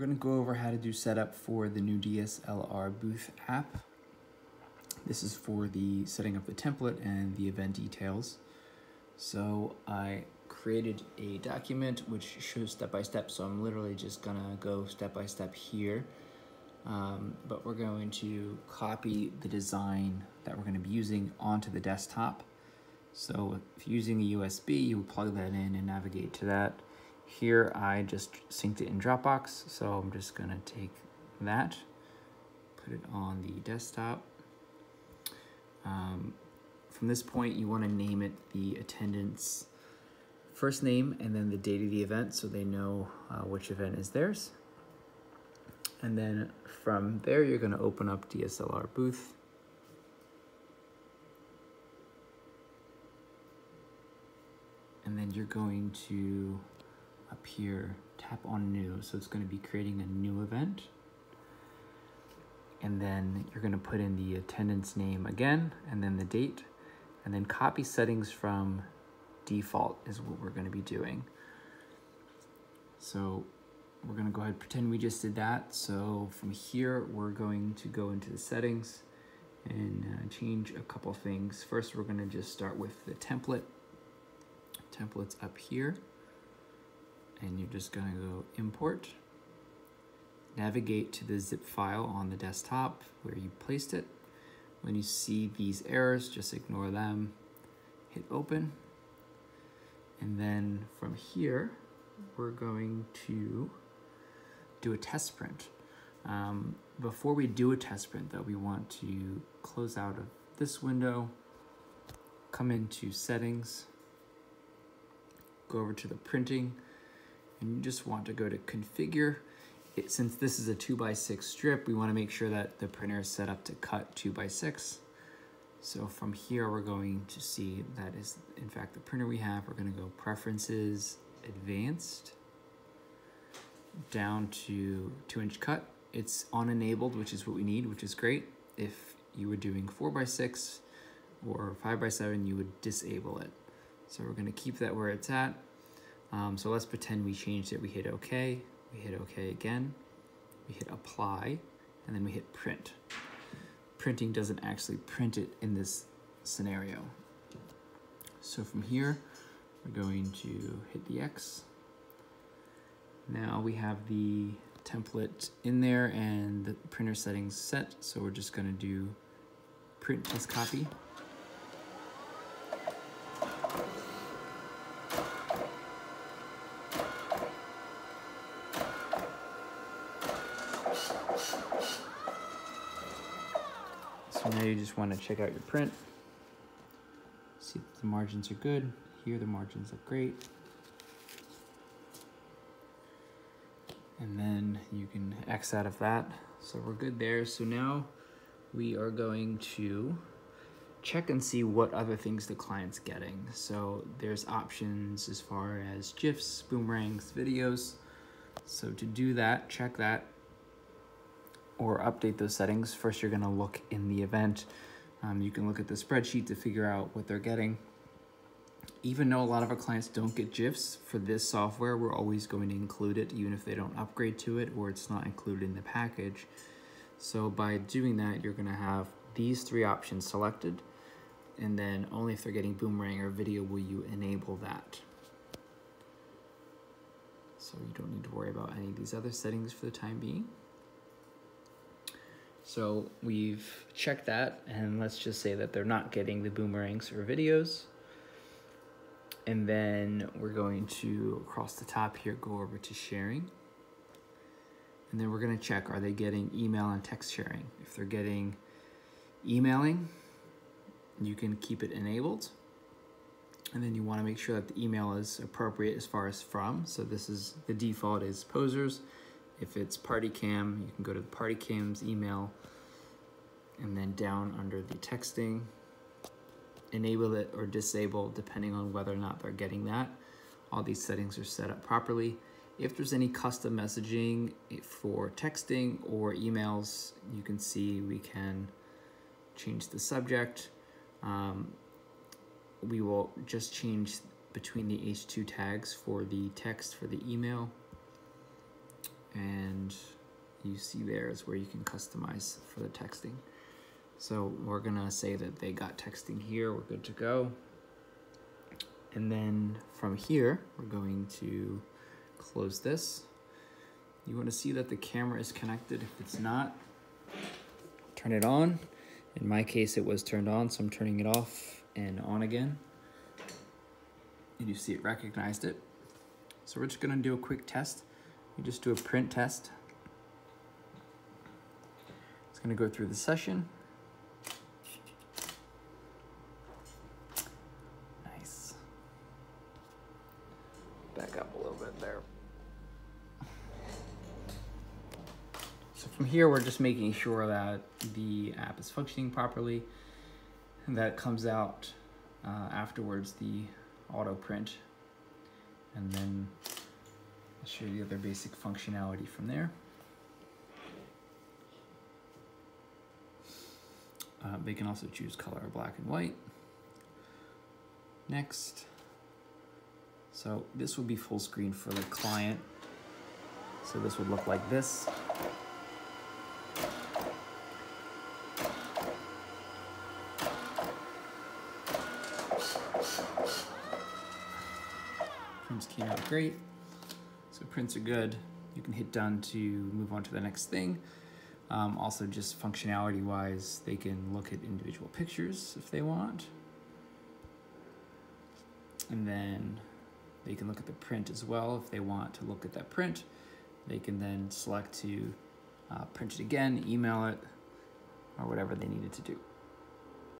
we're gonna go over how to do setup for the new DSLR booth app. This is for the setting up the template and the event details. So I created a document which shows step by step. So I'm literally just gonna go step by step here. Um, but we're going to copy the design that we're gonna be using onto the desktop. So if you're using a USB, you plug that in and navigate to that. Here I just synced it in Dropbox, so I'm just gonna take that, put it on the desktop. Um, from this point, you wanna name it the attendance first name and then the date of the event so they know uh, which event is theirs. And then from there, you're gonna open up DSLR booth. And then you're going to up here, tap on new. So it's gonna be creating a new event. And then you're gonna put in the attendance name again, and then the date, and then copy settings from default is what we're gonna be doing. So we're gonna go ahead and pretend we just did that. So from here, we're going to go into the settings and uh, change a couple things. First, we're gonna just start with the template. Templates up here and you're just gonna go import, navigate to the zip file on the desktop where you placed it. When you see these errors, just ignore them, hit open, and then from here, we're going to do a test print. Um, before we do a test print though, we want to close out of this window, come into settings, go over to the printing, and you just want to go to configure. It, since this is a 2x6 strip, we want to make sure that the printer is set up to cut 2x6. So from here, we're going to see that is, in fact, the printer we have. We're going to go Preferences, Advanced, down to 2-inch cut. It's on-enabled, which is what we need, which is great. If you were doing 4x6 or 5x7, you would disable it. So we're going to keep that where it's at. Um, so let's pretend we changed it. We hit OK, we hit OK again, we hit apply, and then we hit print. Printing doesn't actually print it in this scenario. So from here, we're going to hit the X. Now we have the template in there and the printer settings set. So we're just gonna do print plus copy. So now you just want to check out your print. See the margins are good. Here the margins look great. And then you can X out of that. So we're good there. So now we are going to check and see what other things the client's getting. So there's options as far as GIFs, boomerangs, videos. So to do that, check that or update those settings. First, you're gonna look in the event. Um, you can look at the spreadsheet to figure out what they're getting. Even though a lot of our clients don't get GIFs, for this software, we're always going to include it, even if they don't upgrade to it or it's not included in the package. So by doing that, you're gonna have these three options selected, and then only if they're getting boomerang or video will you enable that. So you don't need to worry about any of these other settings for the time being. So we've checked that, and let's just say that they're not getting the boomerangs or videos. And then we're going to, across the top here, go over to sharing. And then we're gonna check, are they getting email and text sharing? If they're getting emailing, you can keep it enabled. And then you wanna make sure that the email is appropriate as far as from. So this is, the default is posers. If it's party cam, you can go to the party cam's email and then down under the texting, enable it or disable depending on whether or not they're getting that. All these settings are set up properly. If there's any custom messaging for texting or emails, you can see we can change the subject. Um, we will just change between the H2 tags for the text for the email and you see there is where you can customize for the texting. So we're gonna say that they got texting here, we're good to go. And then from here, we're going to close this. You wanna see that the camera is connected. If it's not, turn it on. In my case, it was turned on, so I'm turning it off and on again. And you see it recognized it. So we're just gonna do a quick test. You just do a print test. It's gonna go through the session. Nice. Back up a little bit there. So from here, we're just making sure that the app is functioning properly. And that comes out uh, afterwards, the auto print. And then show you the other basic functionality from there. Uh, they can also choose color black and white. Next. So this would be full screen for the client. So this would look like this. Prints came out great. So prints are good. You can hit done to move on to the next thing. Um, also just functionality wise, they can look at individual pictures if they want. And then they can look at the print as well if they want to look at that print. They can then select to uh, print it again, email it, or whatever they needed to do.